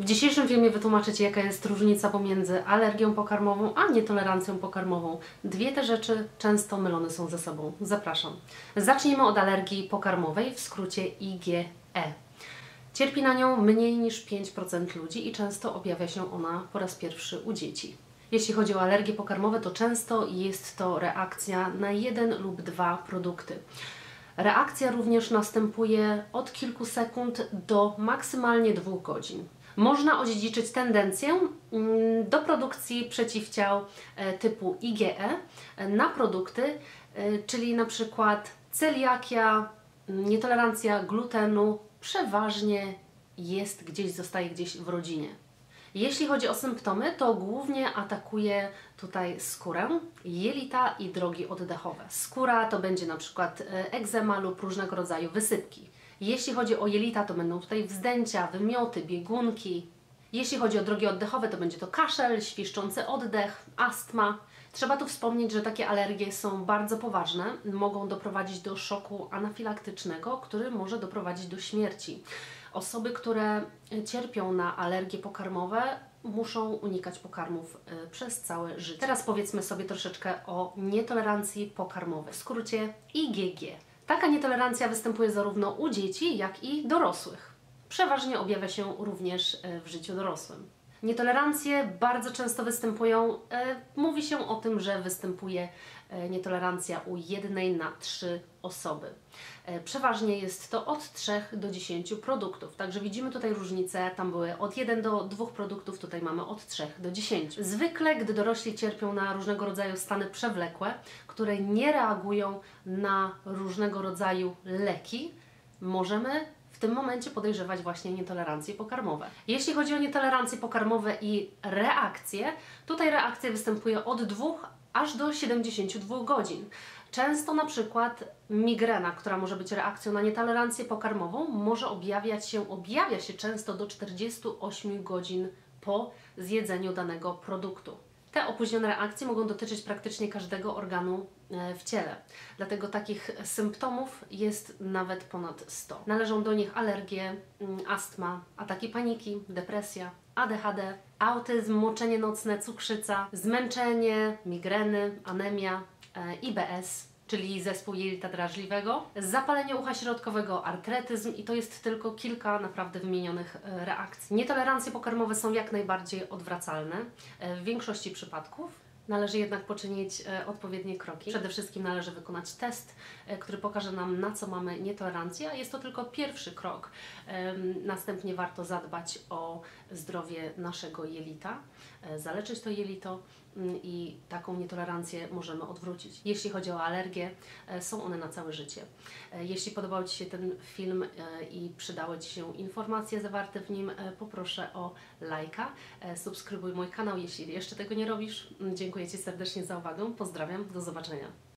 W dzisiejszym filmie wytłumaczę Ci, jaka jest różnica pomiędzy alergią pokarmową a nietolerancją pokarmową. Dwie te rzeczy często mylone są ze sobą. Zapraszam. Zacznijmy od alergii pokarmowej, w skrócie IgE. Cierpi na nią mniej niż 5% ludzi i często objawia się ona po raz pierwszy u dzieci. Jeśli chodzi o alergie pokarmowe, to często jest to reakcja na jeden lub dwa produkty. Reakcja również następuje od kilku sekund do maksymalnie dwóch godzin. Można odziedziczyć tendencję mm, do produkcji przeciwciał e, typu IgE na produkty, e, czyli na przykład celiakia, nietolerancja glutenu przeważnie jest gdzieś, zostaje gdzieś w rodzinie. Jeśli chodzi o symptomy, to głównie atakuje tutaj skórę, jelita i drogi oddechowe. Skóra to będzie na przykład e, egzema lub różnego rodzaju wysypki. Jeśli chodzi o jelita, to będą tutaj wzdęcia, wymioty, biegunki. Jeśli chodzi o drogi oddechowe, to będzie to kaszel, świszczący oddech, astma. Trzeba tu wspomnieć, że takie alergie są bardzo poważne, mogą doprowadzić do szoku anafilaktycznego, który może doprowadzić do śmierci. Osoby, które cierpią na alergie pokarmowe, muszą unikać pokarmów y, przez całe życie. Teraz powiedzmy sobie troszeczkę o nietolerancji pokarmowej, w skrócie IgG. Taka nietolerancja występuje zarówno u dzieci, jak i dorosłych. Przeważnie objawia się również y, w życiu dorosłym. Nietolerancje bardzo często występują, e, mówi się o tym, że występuje e, nietolerancja u jednej na trzy osoby. E, przeważnie jest to od 3 do 10 produktów, także widzimy tutaj różnicę, tam były od 1 do 2 produktów, tutaj mamy od 3 do 10. Zwykle, gdy dorośli cierpią na różnego rodzaju stany przewlekłe, które nie reagują na różnego rodzaju leki, możemy w tym momencie podejrzewać właśnie nietolerancje pokarmowe. Jeśli chodzi o nietolerancje pokarmowe i reakcje, tutaj reakcja występuje od 2 aż do 72 godzin. Często na przykład migrena, która może być reakcją na nietolerancję pokarmową, może objawiać się, objawia się często do 48 godzin po zjedzeniu danego produktu. Te opóźnione reakcje mogą dotyczyć praktycznie każdego organu e, w ciele. Dlatego takich symptomów jest nawet ponad 100. Należą do nich alergie, mm, astma, ataki paniki, depresja, ADHD, autyzm, moczenie nocne, cukrzyca, zmęczenie, migreny, anemia, e, IBS, czyli zespół jelita drażliwego, zapalenie ucha środkowego, artretyzm i to jest tylko kilka naprawdę wymienionych e, reakcji. Nietolerancje pokarmowe są jak najbardziej odwracalne e, w większości przypadków. Należy jednak poczynić e, odpowiednie kroki. Przede wszystkim należy wykonać test, e, który pokaże nam, na co mamy nietolerancję, a jest to tylko pierwszy krok. Następnie warto zadbać o zdrowie naszego jelita, e, zaleczyć to jelito mm, i taką nietolerancję możemy odwrócić. Jeśli chodzi o alergie, są one na całe życie. Jeśli podobał Ci się ten film i przydały Ci się informacje zawarte w nim, poproszę o lajka. Subskrybuj mój kanał, jeśli jeszcze tego nie robisz. Mm, Dziękuję Ci serdecznie za uwagę. Pozdrawiam. Do zobaczenia.